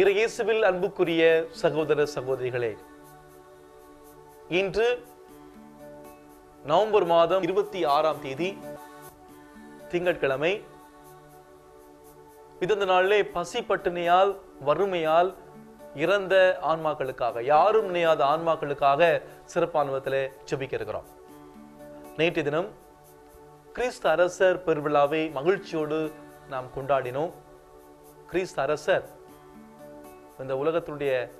இறையேசுவில் அன்புக்குரிய சகோதர சகோதரிகளே இன்று நவம்பர் மாதம் இருபத்தி ஆறாம் தேதி திங்கட்கிழமை இதந்த நாளிலே பசி பட்டினியால் வறுமையால் இறந்த ஆன்மாக்களுக்காக யாரும் நினையாத ஆன்மாக்களுக்காக சிறப்பானுவத்தில் செபிக்க இருக்கிறோம் நேற்று தினம் கிறிஸ்து அரசர் பெருவிழாவை மகிழ்ச்சியோடு நாம் கொண்டாடினோம். கிறிஸ்து அரசர் இந்த உலகத்தினுடைய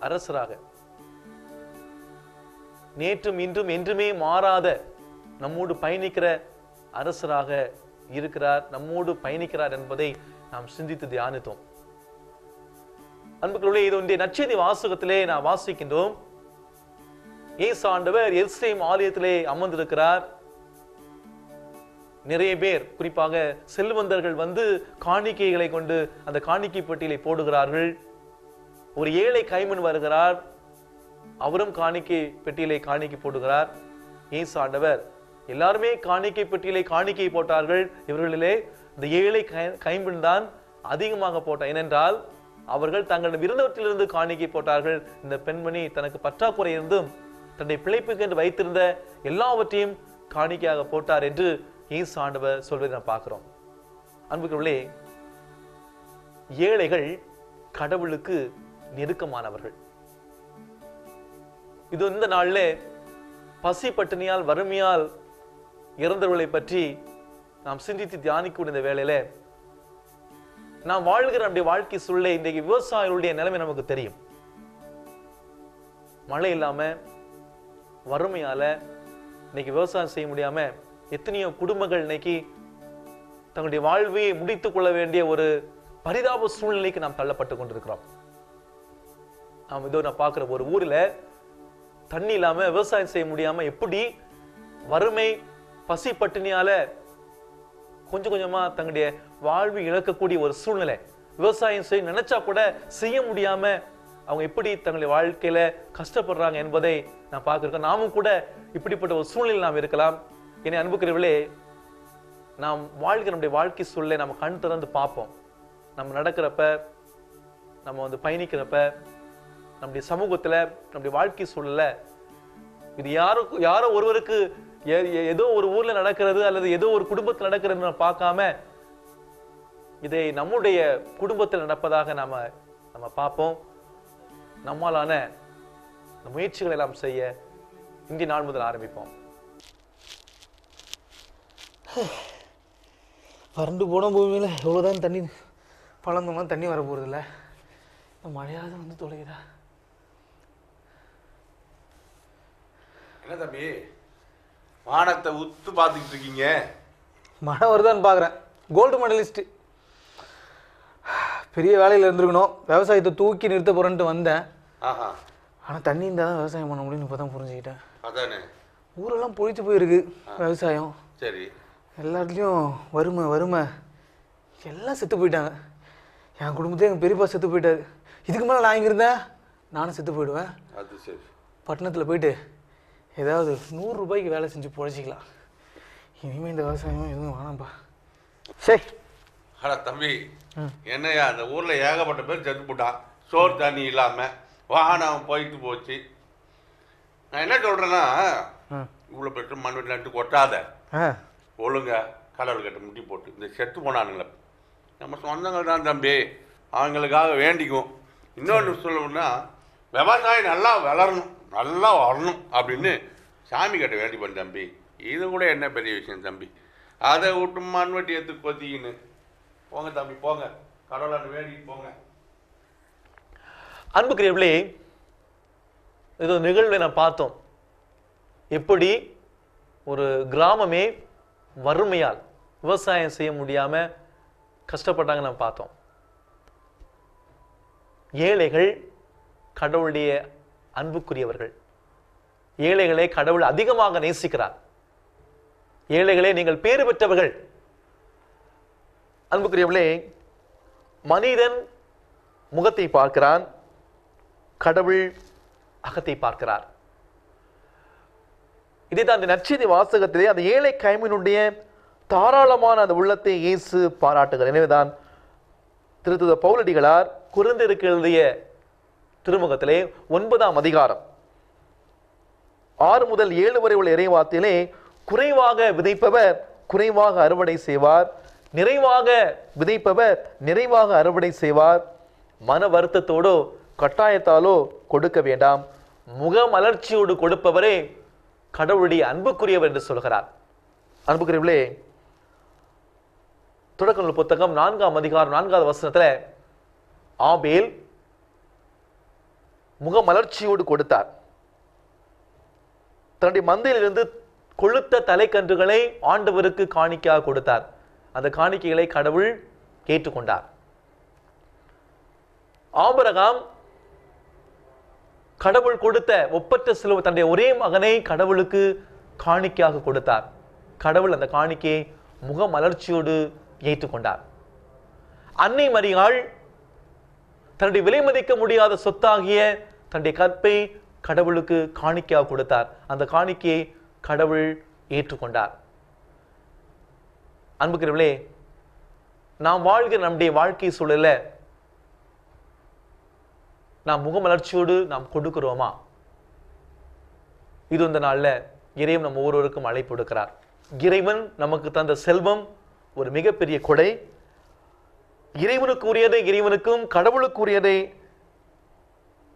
அரசராக. நேற்றும் இன்றும் என்றுமே மாறாத நம்மோடு பயணிக்கிற அரசராக இருக்கிறார் நம்மோடு பயணிக்கிறார் என்பதை நாம் சிந்தித்து தியானித்தோம். அன்புக்குள்ளே இது நச்செய்தி வாசகத்திலே நாம் வாசிக்கின்றோம். ஏசாண்டவர் ஆண்டவர் ஆலயத்திலே அமர்ந்திருக்கிறார். நிறைய பேர் குறிப்பாக செல்வந்தர்கள் வந்து காணிக்கைகளை கொண்டு அந்த காணிக்கை பட்டியலை போடுகிறார்கள். ஒரு ஏழை கைமன் வருகிறார். அவரும் காணிக்கை பெட்டியிலே காணிக்கை போடுகிறார். ஏசு ஆண்டவர் எல்லாருமே காணிக்கை பெட்டியிலே காணிக்கை போட்டார்கள். இவர்களிலே இந்த ஏழை கை- கைம்பெண் தான் அதிகமாக போட்டார் ஏனென்றால் அவர்கள் தங்களிடம் இருந்தவற்றிலிருந்து காணிக்கை போட்டார்கள். இந்த பெண்மணி தனக்கு பற்றாக்குறை இருந்தும் தன்னை பிழைப்புக்கு என்று வைத்திருந்த எல்லாவற்றையும் காணிக்கையாக போட்டார் என்று இயேசு ஆண்டவர் சொல்வதை நான் பார்க்கிறோம். அன்புக்குள்ளே ஏழைகள் கடவுளுக்கு நெருக்கமானவர்கள். இது இந்த நாள்ல பசி பட்டினியால் வறுமையால் இறந்தவர்களை பற்றி நாம் சிந்தித்து தியானிக்க இந்த வேலையில் நாம் வாழ்கிற நம்முடைய வாழ்க்கை சூழலை இன்றைக்கு விவசாயிகளுடைய நிலைமை நமக்கு தெரியும். மழை இல்லாம வறுமையால இன்னைக்கு விவசாயம் செய்ய முடியாம எத்தனையோ குடும்பங்கள் இன்னைக்கு தங்களுடைய வாழ்வையை முடித்துக் கொள்ள வேண்டிய ஒரு பரிதாப சூழ்நிலைக்கு நாம் தள்ளப்பட்டு கொண்டிருக்கிறோம். நாம் இதோ நான் பார்க்குற ஒரு ஊரில் தண்ணி இல்லாமல் விவசாயம் செய்ய முடியாமல் எப்படி வறுமை பசி பட்டினியால கொஞ்சம் கொஞ்சமாக தங்களுடைய வாழ்வு இழக்கக்கூடிய ஒரு சூழ்நிலை. விவசாயம் செய்ய நினைச்சா கூட செய்ய முடியாம அவங்க எப்படி தங்களுடைய வாழ்க்கையில கஷ்டப்படுறாங்க என்பதை நான் பார்க்குறேன். நாமும் கூட இப்படிப்பட்ட ஒரு சூழ்நிலை நாம் இருக்கலாம். என்னை அன்புக்கிறவர்களே நாம் வாழ்கிற நம்முடைய வாழ்க்கை சூழலை நம்ம கண் திறந்து பார்ப்போம். நம்ம நடக்கிறப்ப நம்ம வந்து பயணிக்கிறப்ப நம்முடைய சமூகத்தில் நம்முடைய வாழ்க்கை சூழலில் இது யாரும் யாரோ ஒருவருக்கு ஏதோ ஒரு ஊர்ல நடக்கிறது அல்லது ஏதோ ஒரு குடும்பத்தில் நடக்கிறதுன்னு பார்க்காம இதை நம்முடைய குடும்பத்தில் நடப்பதாக நாம நம்ம பார்ப்போம். நம்மாலான முயற்சிகளை எல்லாம் செய்ய இன்றைய நாள் முதல் ஆரம்பிப்போம். வறண்டு போன பூமியில் எவ்வளோதான் தண்ணி பழந்தோம்னா தண்ணி வர போகிறதில்ல மழையாவது வந்து தொலைகிறா என்ன தம்பி? வானத்தை உத்து பார்த்துக்கிட்டு இருக்கீங்க. மழை வருதான்னு பார்க்குறேன் கோல்டு மெடலிஸ்ட்டு பெரிய வேலையில் இருந்திருக்கணும். விவசாயத்தை தூக்கி நிறுத்த போகிறேன்ட்டு வந்தேன். ஆஹா. ஆனால் தண்ணி இருந்தால் தான் விவசாயம் பண்ண முடியும்னு இப்போ தான் புரிஞ்சுக்கிட்டேன். அதானே. ஊரெல்லாம் பொழிச்சு போயிருக்கு விவசாயம். சரி. எல்லா இடத்துலையும் வறுமை வறுமை. எல்லாம் செத்து போயிட்டாங்க. என் குடும்பத்தையும் எங்கள் பெரியப்பா செத்து போயிட்டாரு. இதுக்கு மேலே நான் இங்கே இருந்தேன்? நானும் செத்து போயிடுவேன். அது சரி. பட்டணத்தில் போயிட்டு ஏதாவது நூறு ரூபாய்க்கு வேலை செஞ்சு பொழைச்சிக்கலாம். இனிமேல் இந்த விவசாயம் எதுவும் வேணாம்ப்பா சரி அட தம்பி என்னய்யா அந்த ஊர்ல ஏகப்பட்ட பேர் செத்து போட்டான். சோறு தண்ணி இல்லாம வானம் போயிட்டு போச்சு. நான் என்ன சொல்றேன்னா ம். இவ்வளோ பெற்று மண் வீட்டில் நட்டு கொட்டாத. ஆ ஒழுங்கா கடவுள் கிட்ட முட்டி போட்டு இந்த செத்து போனானுங்களே. நம்ம சொந்தங்கள் தான் தம்பி. அவங்களுக்காக வேண்டிக்குவோம். இன்னொன்று சொல்லணும்னா விவசாயம் நல்லா வளரணும் நல்லா வரணும் அப்படின்னு சாமி கிட்ட வேண்டிப்பேன் தம்பி. இது கூட என்ன பெரிய விஷயம் தம்பி? அதை விட்டு மண்வெட்டி எடுத்து கொத்திக்கின்னு. போங்க தம்பி போங்க. கடவுளாண்டு வேண்டிட்டு போங்க. அன்புக்குரியவர்களே இது நிகழ்வை நான் பார்த்தோம். எப்படி ஒரு கிராமமே வறுமையால் விவசாயம் செய்ய முடியாம கஷ்டப்பட்டாங்க நம்ம பார்த்தோம். ஏழைகள் கடவுளுடைய அன்புக்குரியவர்கள். ஏழைகளை கடவுள் அதிகமாக நேசிக்கிறார். ஏழைகளே நீங்கள் பேறு பெற்றவர்கள். அன்புக்குரியவர்களே மனிதன் முகத்தை பார்க்கிறான் கடவுள் அகத்தை பார்க்கிறார். இதை தான் அந்த நற்செய்தி வாசகத்திலே அந்த ஏழை கைமினுடைய தாராளமான அந்த உள்ளத்தை இயேசு பாராட்டுகிறார். எனவேதான் திருத்துத பௌலடிகளார் குறுந்திருக்கு எழுதிய திருமுகத்திலே ஒன்பதாம் அதிகாரம். ஆறு முதல் ஏழு வரை உள்ள இறைவாத்திலே குறைவாக விதைப்பவர் குறைவாக அறுவடை செய்வார். நிறைவாக விதைப்பவர் நிறைவாக அறுவடை செய்வார். மன வருத்தத்தோடோ கட்டாயத்தாலோ கொடுக்க வேண்டாம். முகமலர்ச்சியோடு கொடுப்பவரே கடவுளுடைய அன்புக்குரியவர் என்று சொல்கிறார். அன்புக்குரியவர்களே தொடக்க நூல் புத்தகம் நான்காம் அதிகாரம் நான்காவது வசனத்தில் ஆபேல் முகமலர்ச்சியோடு கொடுத்தார். தன்னுடைய மந்தையிலிருந்து கொழுத்த தலைக்கன்றுகளை ஆண்டவருக்கு காணிக்கையாக கொடுத்தார். அந்த காணிக்கைகளை கடவுள் கேட்டுக்கொண்டார் ஆபரகாம் கடவுள் கொடுத்த ஒப்பற்ற சிலுவை தன்னுடைய ஒரே மகனை கடவுளுக்கு காணிக்கையாக கொடுத்தார். கடவுள் அந்த காணிக்கையை முகமலர்ச்சியோடு ஏற்றுக்கொண்டார் அன்னை மரியாள் தன்னுடைய விலை மதிக்க முடியாத சொத்தாகிய தன்னுடைய கற்பை கடவுளுக்கு காணிக்கையாக கொடுத்தார். அந்த காணிக்கையை கடவுள் ஏற்றுக்கொண்டார் அன்புக்கிறவர்களே நாம் வாழ்கிற நம்முடைய வாழ்க்கை சூழல நாம் முகமலர்ச்சியோடு நாம் கொடுக்கிறோமா? இது இந்த நாள்ல இறைவன் நம்ம ஒவ்வொருவருக்கும் அழைப்பு கொடுக்கிறார் இறைவன் நமக்கு தந்த செல்வம் ஒரு மிகப்பெரிய கொடை. இறைவனுக்குரியதை இறைவனுக்கும் கடவுளுக்குரியதை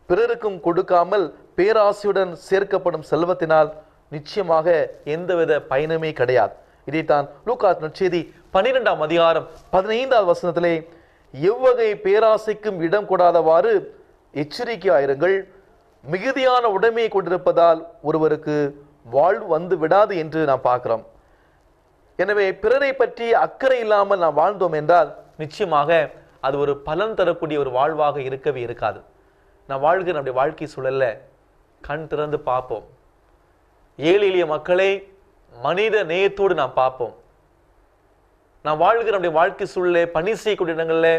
பிறருக்கும் கொடுக்காமல் பேராசையுடன் சேர்க்கப்படும் செல்வத்தினால் நிச்சயமாக எந்தவித பயனுமே கிடையாது. இதைத்தான் லூகாத் நற்செய்தி பன்னிரெண்டாம் அதிகாரம் பதினைந்தாவது வசனத்திலே எவ்வகை பேராசைக்கும் இடம் கூடாதவாறு எச்சரிக்கையாயிருங்கள். மிகுதியான உடைமையை கொண்டிருப்பதால் ஒருவருக்கு வாழ்வு வந்து விடாது என்று நாம் பார்க்கிறோம். எனவே பிறரை பற்றி அக்கறை இல்லாமல் நாம் வாழ்ந்தோம் என்றால் நிச்சயமாக அது ஒரு பலன் தரக்கூடிய ஒரு வாழ்வாக இருக்கவே இருக்காது. நான் வாழ்கிற நம்முடைய வாழ்க்கை சூழல்ல கண் திறந்து பார்ப்போம். ஏழை எளிய மக்களை மனித நேயத்தோடு நாம் பார்ப்போம். நான் வாழ்கிற நம்முடைய வாழ்க்கை சூழலில் பணி செய்யக்கூடிய இடங்களில்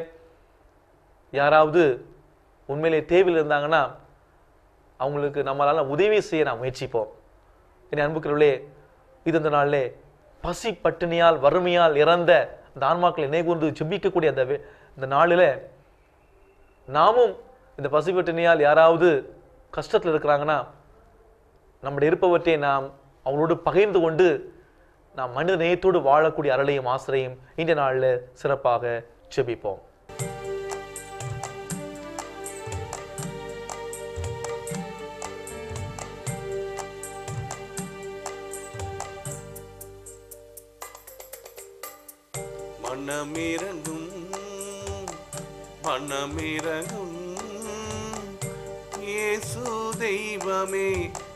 யாராவது உண்மையிலே தேவையில் இருந்தாங்கன்னா அவங்களுக்கு நம்மளால் உதவி செய்ய நாம் முயற்சிப்போம். என் அன்புக்குள்ளே இது இந்த நாளிலே பசி பட்டினியால் வறுமையால் இறந்த அந்த ஆன்மாக்களை நினைகூர்ந்து ஜெபிக்கக்கூடிய அந்த இந்த நாளில் நாமும் இந்த பசி பட்டினியால் யாராவது கஷ்டத்தில் இருக்கிறாங்கன்னா நம்முடைய இருப்பவற்றை நாம் அவங்களோடு பகிர்ந்து கொண்டு நாம் மனித நேயத்தோடு வாழக்கூடிய அருளையும் ஆசிரியம் இந்த நாளில் சிறப்பாக ஜெபிப்போம். மனமிரங்கும் மனமிரங்கும் இயேசு தெய்வமே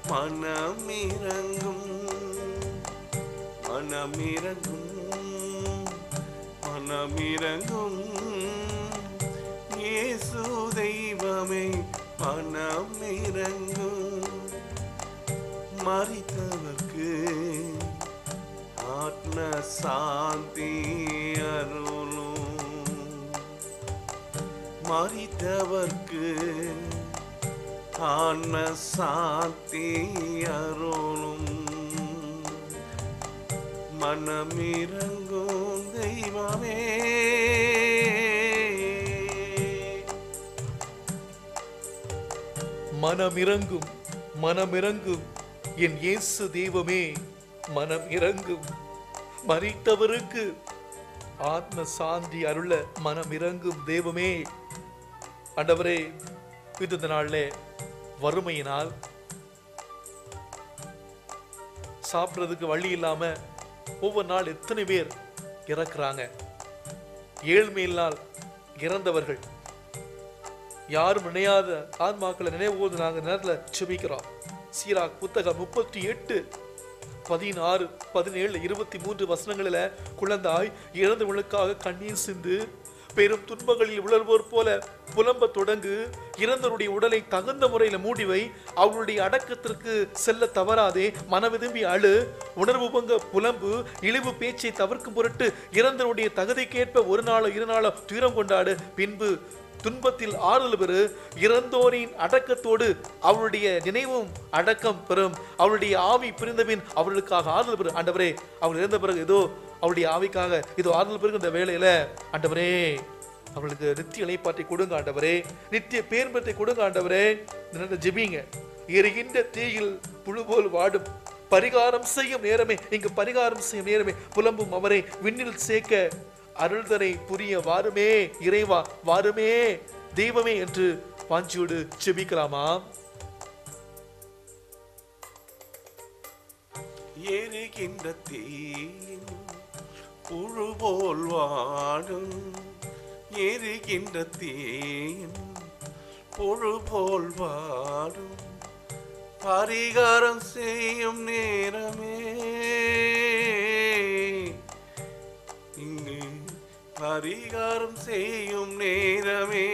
மனமிரங்கும் மனமிரங்கும் மனமிரங்கும் இயேசு தெய்வமே மனமிரங்கும் மறித்தவர்க்கு ஆத்ம சாந்தி அருளும். மறித்தவர்க்கு ஆன்ம சாந்தி அருளும். மனமிரங்கும் தெய்வமே. மனமிறங்கும் மனமிரங்கும் என் இயேசு தெய்வமே. மனம் இறங்கும் மறித்தவருக்கு ஆத்ம சாந்தி அருள மனம் இறங்கும் தெய்வமே. ஆண்டவரே இந்த நாள்ல வறுமையினால் சாப்பிட்றதுக்கு வழி இல்லாம ஒவ்வொரு நாள் எத்தனை பேர் இறக்குறாங்க. ஏழ்மையினால் இறந்தவர்கள். யாரும் நினையாத ஆத்மாக்களை நினைவோது நாங்கள் நேரத்தில் செபிக்கிறோம் சீராக் புத்தகம் முப்பத்தி எட்டு பதினாறு பதினேழு இருபத்தி மூன்று வசனங்களில் குழந்தாய் இறந்தவர்களுக்காக கண்ணீர் சிந்து பெரும் துன்பங்களில் உழல்வோர் போல புலம்ப தொடங்கு இறந்தவருடைய உடலை தகுந்த முறையில மூடிவை அவளுடைய அடக்கத்திற்கு செல்ல தவறாதே மனவிரும்பி அழு உணர்வு பொங்க புலம்பு இழிவு பேச்சை தவிர்க்கும் பொருட்டு இறந்தவருடைய தகுதிக்கேற்ப ஒரு நாளோ இரு நாளோ துயரம் கொண்டாடு பின்பு துன்பத்தில் ஆறுதல் பெறு. இறந்தோரின் அடக்கத்தோடு அவருடைய நினைவும் அடக்கம் பெறும். அவருடைய ஆவி பிரிந்தபின் அவர்களுக்காக ஆறுதல் பெறும் ஆண்டவரே அவர் இறந்த பிறகு ஏதோ அவருடைய ஆவிக்காக இதோ ஆறுதல் பெறுகிற இந்த வேலையில ஆண்டவரே அவர்களுக்கு நித்திய இலைப்பாற்றி கொடுங்க ஆண்டவரே. நித்திய பேர்பத்தை கொடுங்க ஆண்டவரே. இந்த ஜெபிங்க. எரிகின்ற தீயில் புழு போல் வாடும். பரிகாரம் செய்யும் நேரமே இங்கு பரிகாரம் செய்யும் நேரமே புலம்பும் அவரை விண்ணில் சேர்க்க அருள்தனை புரிய வாருமே இறைவா வாருமே. தெய்வமே என்று வாஞ்சியோடு செபிக்கலாமா? ஏறுகின்ற தீயின் புழு போல் வாடும் எரிகின்ற தீயின் புழு போல் வாடும் பரிகாரம் செய்யும் நேரமே பரிகாரம் செய்யும் நேரமே.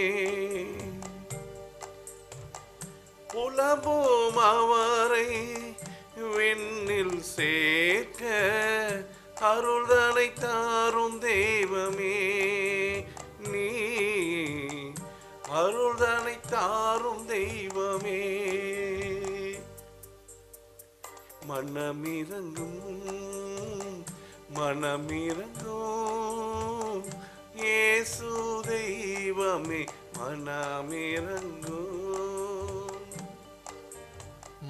புலம்போம் அவரை விண்ணில் சேர்க்க அருள்தனை தாரும் தெய்வமே. நீ அருள்தனை தாரும் தெய்வமே. மனமிறங்கும் மனமிறங்கும் இயேசு தெய்வமே மனமிறங்கும்.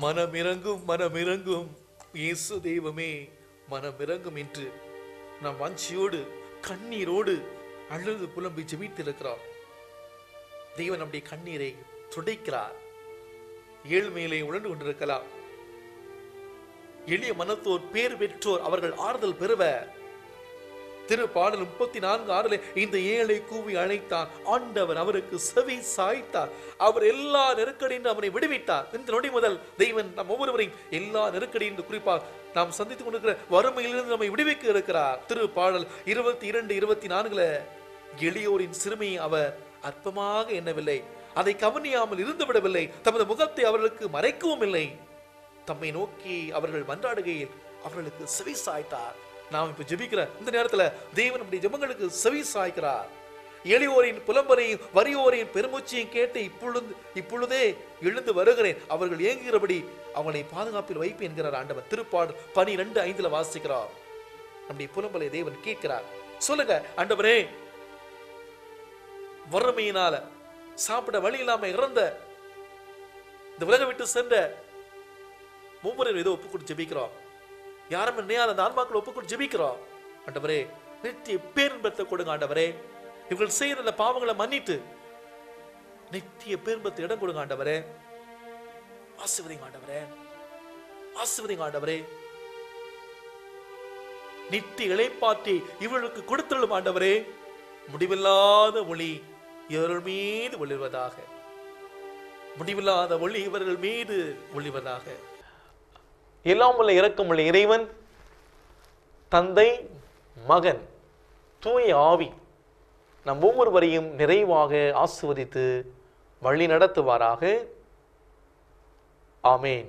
மனமிறங்கும் மனமிறங்கும். இயேசு தெய்வமே மனமிறங்கும் என்று நம் வாஞ்சியோடு கண்ணீரோடு அழுது புலம்பி ஜெபித்திருக்கிறோம். தெய்வன் நம்முடைய கண்ணீரை துடைக்கிறார். ஏழ்மையிலே உழந்து கொண்டிருக்கலாம். எளிய மனத்தோர் பேர் பெற்றோர் அவர்கள் ஆறுதல் பெறுவர். திரு பாடல் முப்பத்தி நான்கு ஆறிலே இந்த ஏழை கூவி அழைத்தார் ஆண்டவர் அவருக்கு செவி சாய்த்தார். அவர் எல்லா நெருக்கடியும் அவனை விடுவித்தார். இந்த நொடி முதல் தெய்வன் நம் ஒவ்வொருவரையும் எல்லா நெருக்கடியின் குறிப்பாக நாம் சந்தித்துக் கொண்டிருக்கிற வறுமையிலிருந்து நம்மை விடுவிக்க இருக்கிறார். திரு பாடல் இருபத்தி இரண்டு இருபத்தி நான்குல எளியோரின் சிறுமியை அவர் அற்பமாக எண்ணவில்லை. அதை கவனியாமல் இருந்து விடவில்லை. தமது முகத்தை அவர்களுக்கு மறைக்கவும் இல்லை. தம்மை நோக்கி அவர்கள் மன்றாடுகையில் அவர்களுக்கு செவி சாய்த்தார். நாம் இப்ப ஜெபிக்கிற இந்த நேரத்துல தேவன் நம்முடைய ஜெபங்களுக்கு செவி சாய்க்கிறார். எளியோரின் புலம்பரையும் வறியோரின் பெருமூச்சையும் கேட்டு இப்பொழுது இப்பொழுதே எழுந்து வருகிறேன். அவர்கள் ஏங்குகிறபடி அவனை பாதுகாப்பில் வைப்பு என்கிறார் ஆண்டவர். திருப்பாடு பனிரெண்டு ஐந்துல வாசிக்கிறார். நம்முடைய புலம்பலை தேவன் கேட்கிறார். சொல்லுங்க ஆண்டவரே வறுமையினால சாப்பிட வழி இல்லாம இறந்த இந்த உலகம் விட்டு சென்ற ஒவ்வொரு ஏதோ ஒப்பு கொடுத்து ஜெபிக்கிறோம். யாரும் நினையாத அந்த ஆன்மாக்களை ஒப்புக்கொண்டு ஜெபிக்கிறோம். ஆண்டவரே நித்திய பேரின்பத்தை கொடுங்க ஆண்டவரே. இவர்கள் செய்யற அந்த பாவங்களை மன்னிட்டு நித்திய பேரின்பத்தை இடம் கொடுங்க ஆண்டவரே. ஆசிர்வதிங்க ஆண்டவரே. ஆசிர்வதிங்க ஆண்டவரே. நித்திய இழைப்பாற்றி இவளுக்கு கொடுத்தள்ளும் ஆண்டவரே. முடிவில்லாத ஒளி இவர்கள் மீது ஒளிர்வதாக. முடிவில்லாத ஒளி இவர்கள் மீது ஒளிவதாக எல்லாம் உள்ள இரக்கமுள்ள இறைவன் தந்தை மகன் தூய ஆவி நம் ஒவ்வொருவரையும் நிறைவாக ஆசுவதித்து வழி நடத்துவாராக ஆமேன்.